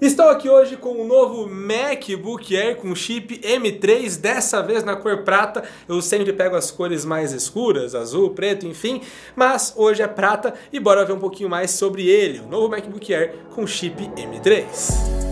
Estou aqui hoje com o novo MacBook Air com chip M3, dessa vez na cor prata. Eu sempre pego as cores mais escuras, azul, preto, enfim, mas hoje é prata e bora ver um pouquinho mais sobre ele, o novo MacBook Air com chip M3.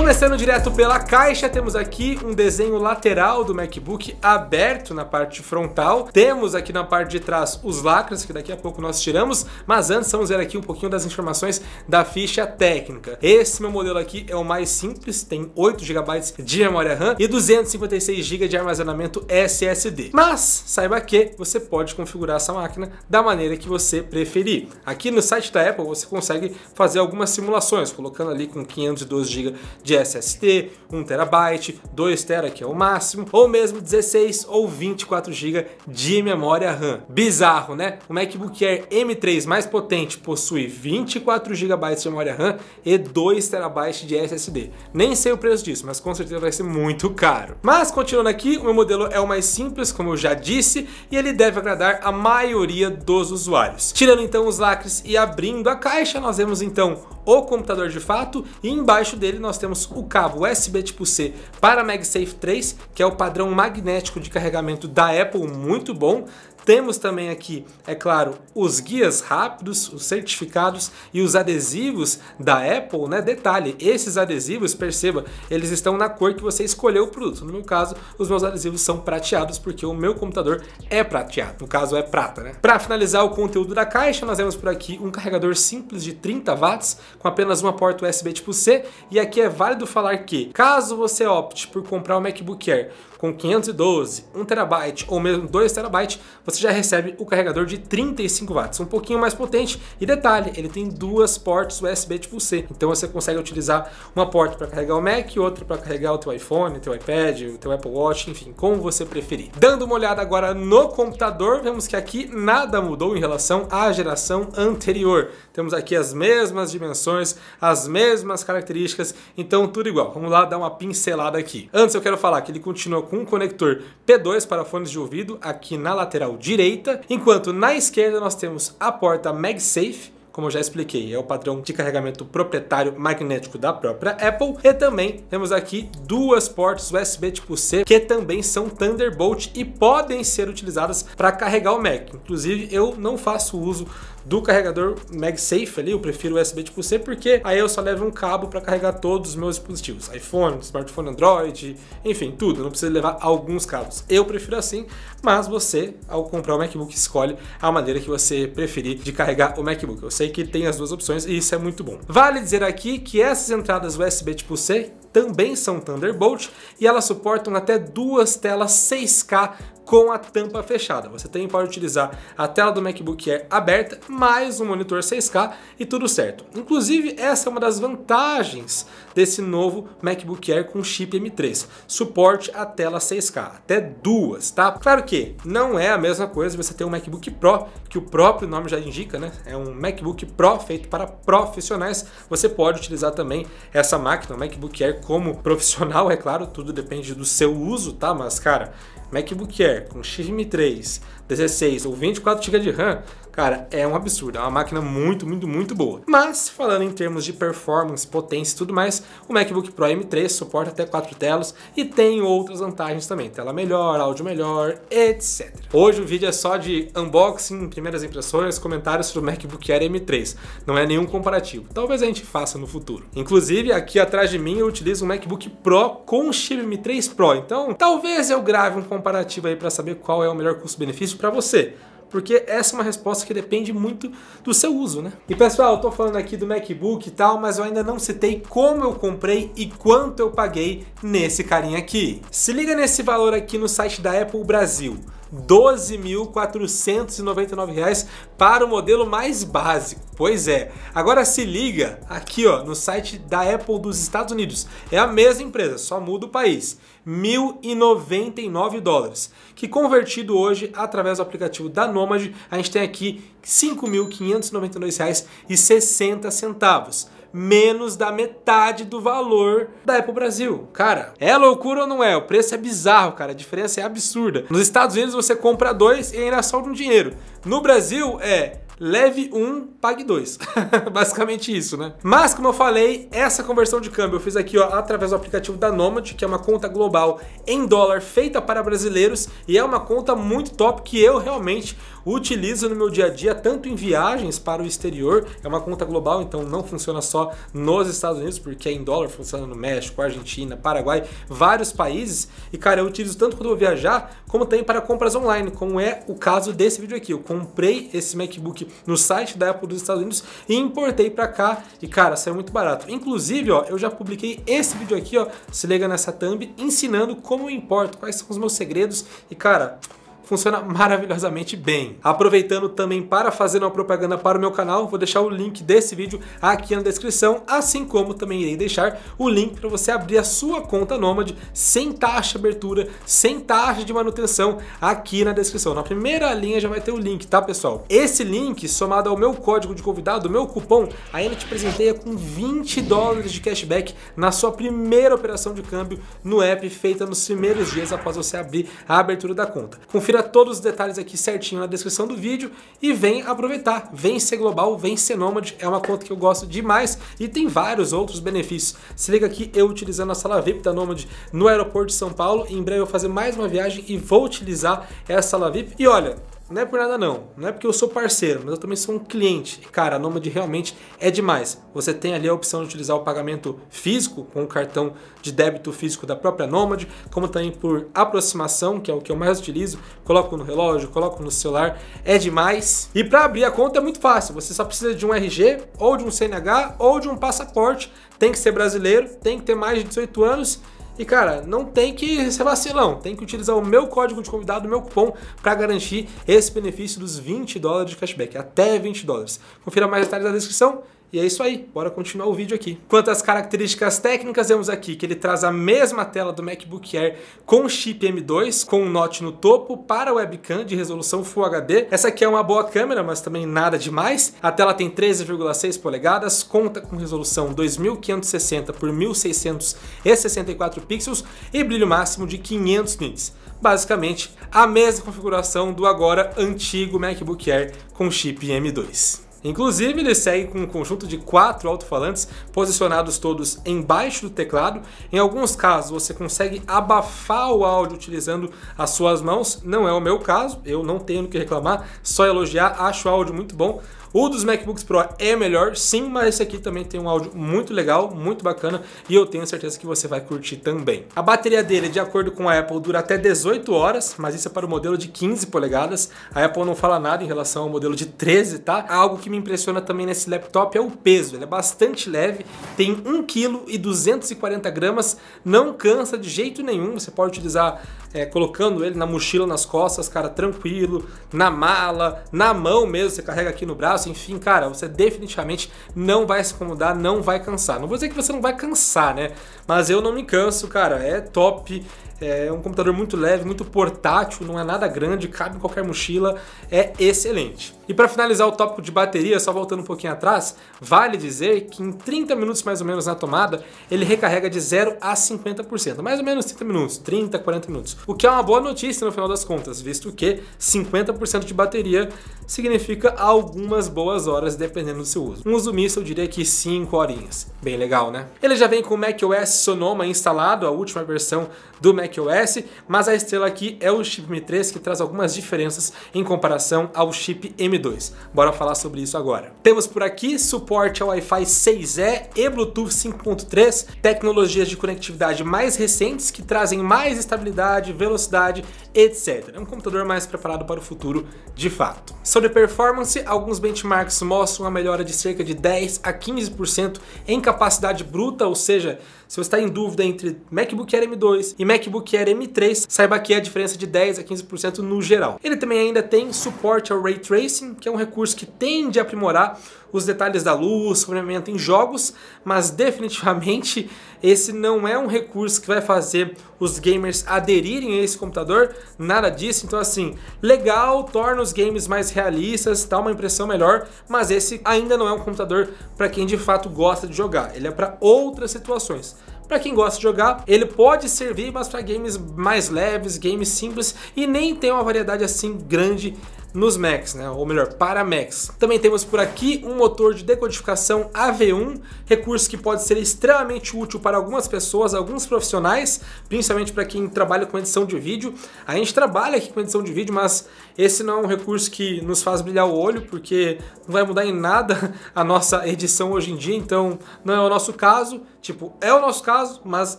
Começando direto pela caixa, temos aqui um desenho lateral do MacBook aberto na parte frontal. Temos aqui na parte de trás os lacres, que daqui a pouco nós tiramos, mas antes vamos ver aqui um pouquinho das informações da ficha técnica. Esse meu modelo aqui é o mais simples, tem 8 GB de memória RAM e 256 GB de armazenamento SSD. Mas saiba que você pode configurar essa máquina da maneira que você preferir. Aqui no site da Apple você consegue fazer algumas simulações, colocando ali com 512 GB de SSD, 1TB, 2TB que é o máximo, ou mesmo 16 ou 24 GB de memória RAM. Bizarro, né? O MacBook Air M3 mais potente possui 24 GB de memória RAM e 2TB de SSD. Nem sei o preço disso, mas com certeza vai ser muito caro. Mas continuando aqui, o meu modelo é o mais simples, como eu já disse, e ele deve agradar a maioria dos usuários. Tirando então os lacres e abrindo a caixa, nós vemos então o computador de fato e embaixo dele nós temos o cabo USB tipo C para MagSafe 3, que é o padrão magnético de carregamento da Apple, muito bom. Temos também aqui, é claro, os guias rápidos, os certificados e os adesivos da Apple, né? Detalhe, esses adesivos, perceba, eles estão na cor que você escolheu o produto. No meu caso, os meus adesivos são prateados porque o meu computador é prateado, no caso é prata, né? Para finalizar o conteúdo da caixa, nós temos por aqui um carregador simples de 30 watts com apenas uma porta USB tipo C e aqui é válido falar que, caso você opte por comprar o MacBook Air com 512, 1 TB ou mesmo 2 TB, você já recebe o carregador de 35 watts, um pouquinho mais potente. E detalhe, ele tem duas portas USB tipo C, então você consegue utilizar uma porta para carregar o Mac e outra para carregar o teu iPhone, o teu iPad, o teu Apple Watch, enfim, como você preferir. Dando uma olhada agora no computador, vemos que aqui nada mudou em relação à geração anterior. Temos aqui as mesmas dimensões, as mesmas características, então tudo igual. Vamos lá dar uma pincelada aqui. Antes eu quero falar que ele continua com um conector P2 para fones de ouvido aqui na lateral direita, enquanto na esquerda nós temos a porta MagSafe, como eu já expliquei, é o padrão de carregamento proprietário magnético da própria Apple. E também temos aqui duas portas USB tipo C, que também são Thunderbolt e podem ser utilizadas para carregar o Mac. Inclusive, eu não faço uso do carregador MagSafe ali, eu prefiro USB tipo C, porque aí eu só levo um cabo para carregar todos os meus dispositivos, iPhone, smartphone Android, enfim, tudo, não precisa levar alguns cabos. Eu prefiro assim, mas você, ao comprar o MacBook, escolhe a maneira que você preferir de carregar o MacBook. Eu sei que tem as duas opções e isso é muito bom. Vale dizer aqui que essas entradas USB tipo C também são Thunderbolt e elas suportam até duas telas 6K com a tampa fechada. Você também pode utilizar a tela do MacBook Air aberta, mais um monitor 6K e tudo certo. Inclusive, essa é uma das vantagens desse novo MacBook Air com chip M3. Suporte a tela 6K, até duas, tá? Claro que não é a mesma coisa você ter um MacBook Pro, que o próprio nome já indica, né? É um MacBook Pro feito para profissionais. Você pode utilizar também essa máquina, o MacBook Air, como profissional, é claro, tudo depende do seu uso, tá? Mas, cara, MacBook Air com chip M3, 16 ou 24 GB de RAM, cara, é um absurdo. É uma máquina muito, muito, muito boa. Mas, falando em termos de performance, potência e tudo mais, o MacBook Pro M3 suporta até 4 telas e tem outras vantagens também. Tela melhor, áudio melhor, etc. Hoje o vídeo é só de unboxing, primeiras impressões, comentários sobre o MacBook Air M3. Não é nenhum comparativo. Talvez a gente faça no futuro. Inclusive, aqui atrás de mim eu utilizo um MacBook Pro com chip M3 Pro. Então, talvez eu grave um comparativo aí para saber qual é o melhor custo-benefício para você porque essa é uma resposta que depende muito do seu uso, né? E pessoal, eu tô falando aqui do MacBook e tal, mas eu ainda não citei como eu comprei e quanto eu paguei nesse carinha aqui. Se liga nesse valor aqui no site da Apple Brasil. R$ 12.499 para o modelo mais básico. Pois é. Agora se liga aqui, ó, no site da Apple dos Estados Unidos. É a mesma empresa, só muda o país. 1.099 dólares, que convertido hoje através do aplicativo da Nomad, a gente tem aqui R$ 5.592,60 menos da metade do valor da Apple Brasil. Cara, é loucura ou não é? O preço é bizarro, cara. A diferença é absurda. Nos Estados Unidos você compra dois e ainda sobra um dinheiro. No Brasil é leve um, pague dois. Basicamente isso, né? Mas, como eu falei, essa conversão de câmbio eu fiz aqui ó, através do aplicativo da Nomad, que é uma conta global em dólar feita para brasileiros e é uma conta muito top que eu realmente utilizo no meu dia a dia, tanto em viagens para o exterior, é uma conta global, então não funciona só nos Estados Unidos, porque é em dólar, funciona no México, Argentina, Paraguai, vários países. E cara, eu utilizo tanto quando eu vou viajar, como também para compras online, como é o caso desse vídeo aqui. Eu comprei esse MacBook no site da Apple dos Estados Unidos e importei para cá e cara, saiu muito barato. Inclusive, ó, eu já publiquei esse vídeo aqui, ó, se liga nessa thumb, ensinando como eu importo, quais são os meus segredos e cara, funciona maravilhosamente bem. Aproveitando também para fazer uma propaganda para o meu canal, vou deixar o link desse vídeo aqui na descrição, assim como também irei deixar o link para você abrir a sua conta Nomad sem taxa de abertura, sem taxa de manutenção aqui na descrição. Na primeira linha já vai ter o link, tá pessoal? Esse link, somado ao meu código de convidado, meu cupom, ainda te presenteia com 20 dólares de cashback na sua primeira operação de câmbio no app feita nos primeiros dias após você abrir a abertura da conta. Confira Todos os detalhes aqui certinho na descrição do vídeo e vem aproveitar. Vem ser global, vem ser nômade, é uma conta que eu gosto demais e tem vários outros benefícios. Se liga aqui eu utilizando a sala VIP da Nômade no aeroporto de São Paulo. Em breve eu vou fazer mais uma viagem e vou utilizar essa sala VIP. E olha, não é por nada não, não é porque eu sou parceiro, mas eu também sou um cliente. Cara, a Nomad realmente é demais. Você tem ali a opção de utilizar o pagamento físico com o cartão de débito físico da própria Nomad, como também por aproximação, que é o que eu mais utilizo. Coloco no relógio, coloco no celular, é demais. E para abrir a conta é muito fácil, você só precisa de um RG, ou de um CNH, ou de um passaporte. Tem que ser brasileiro, tem que ter mais de 18 anos e cara, não tem que ser vacilão, tem que utilizar o meu código de convidado, o meu cupom, para garantir esse benefício dos 20 dólares de cashback, até 20 dólares. Confira mais detalhes na descrição e é isso aí, bora continuar o vídeo aqui. Quanto às características técnicas, vemos aqui que ele traz a mesma tela do MacBook Air com chip M2, com um Note no topo para webcam de resolução Full HD. Essa aqui é uma boa câmera, mas também nada demais. A tela tem 13,6 polegadas, conta com resolução 2560 por 1664 pixels e brilho máximo de 500 nits. Basicamente, a mesma configuração do agora antigo MacBook Air com chip M2. Inclusive, ele segue com um conjunto de quatro alto-falantes posicionados todos embaixo do teclado. Em alguns casos, você consegue abafar o áudio utilizando as suas mãos. Não é o meu caso, eu não tenho o que reclamar, só elogiar, acho o áudio muito bom. O dos MacBooks Pro é melhor, sim, mas esse aqui também tem um áudio muito legal, muito bacana e eu tenho certeza que você vai curtir também. A bateria dele, de acordo com a Apple, dura até 18 horas, mas isso é para o modelo de 15 polegadas. A Apple não fala nada em relação ao modelo de 13, tá? Algo que me impressiona também nesse laptop é o peso. Ele é bastante leve, tem 1 kg e 240 gramas, não cansa de jeito nenhum. Você pode utilizar é, colocando ele na mochila nas costas, cara, tranquilo, na mala, na mão mesmo, você carrega aqui no braço enfim, cara, você definitivamente não vai se incomodar, não vai cansar. Não vou dizer que você não vai cansar, né? Mas eu não me canso, cara, é top. É um computador muito leve, muito portátil, não é nada grande, cabe em qualquer mochila, é excelente. E para finalizar o tópico de bateria, só voltando um pouquinho atrás, vale dizer que em 30 minutos mais ou menos na tomada, ele recarrega de 0 a 50%, mais ou menos 30 minutos, 30, 40 minutos. O que é uma boa notícia no final das contas, visto que 50% de bateria significa algumas boas horas dependendo do seu uso. Um uso misto eu diria que 5 horinhas. Bem legal, né? Ele já vem com o macOS Sonoma instalado, a última versão do macOS, mas a estrela aqui é o chip M3 que traz algumas diferenças em comparação ao chip M2. Bora falar sobre isso agora. Temos por aqui suporte ao Wi-Fi 6E e Bluetooth 5.3, tecnologias de conectividade mais recentes que trazem mais estabilidade, velocidade, etc. É um computador mais preparado para o futuro de fato. Sobre performance, alguns benchmarks mostram uma melhora de cerca de 10 a 15% em capacidade bruta, ou seja, se você está em dúvida entre MacBook Air M2 e MacBook Air M3, saiba que é a diferença de 10 a 15% no geral. Ele também ainda tem suporte ao Ray Tracing, que é um recurso que tende a aprimorar os detalhes da luz, sobremento em jogos, mas definitivamente esse não é um recurso que vai fazer os gamers aderirem a esse computador, nada disso. Então assim, legal, torna os games mais realistas, dá uma impressão melhor, mas esse ainda não é um computador para quem de fato gosta de jogar. Ele é para outras situações. Para quem gosta de jogar, ele pode servir, mas para games mais leves, games simples e nem tem uma variedade assim grande nos Macs, né? ou melhor, para Macs. Também temos por aqui um motor de decodificação AV1, recurso que pode ser extremamente útil para algumas pessoas, alguns profissionais, principalmente para quem trabalha com edição de vídeo. A gente trabalha aqui com edição de vídeo, mas esse não é um recurso que nos faz brilhar o olho, porque não vai mudar em nada a nossa edição hoje em dia, então não é o nosso caso. Tipo, é o nosso caso, mas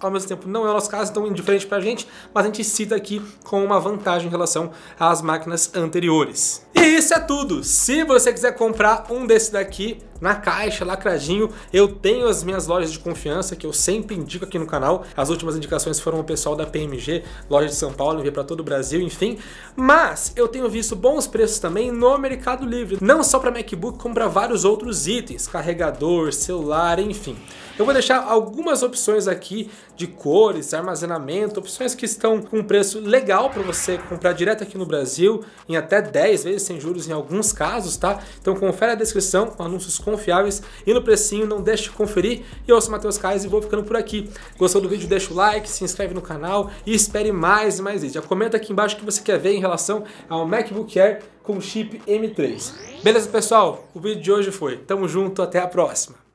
ao mesmo tempo não é o nosso caso, então indiferente pra gente, mas a gente cita aqui com uma vantagem em relação às máquinas anteriores. E isso é tudo! Se você quiser comprar um desse daqui, na caixa, lacradinho. Eu tenho as minhas lojas de confiança que eu sempre indico aqui no canal. As últimas indicações foram o pessoal da PMG, loja de São Paulo, enviei para todo o Brasil, enfim. Mas eu tenho visto bons preços também no Mercado Livre, não só para MacBook, como para vários outros itens, carregador, celular, enfim. Eu vou deixar algumas opções aqui de cores, armazenamento, opções que estão com preço legal para você comprar direto aqui no Brasil, em até 10 vezes sem juros em alguns casos, tá? Então confere a descrição com anúncios confiáveis e no precinho, não deixe de conferir. E eu sou o Matheus Kais e vou ficando por aqui. Gostou do vídeo? Deixa o like, se inscreve no canal e espere mais e mais vídeos. Já comenta aqui embaixo o que você quer ver em relação ao MacBook Air com chip M3. Beleza, pessoal? O vídeo de hoje foi. Tamo junto, até a próxima.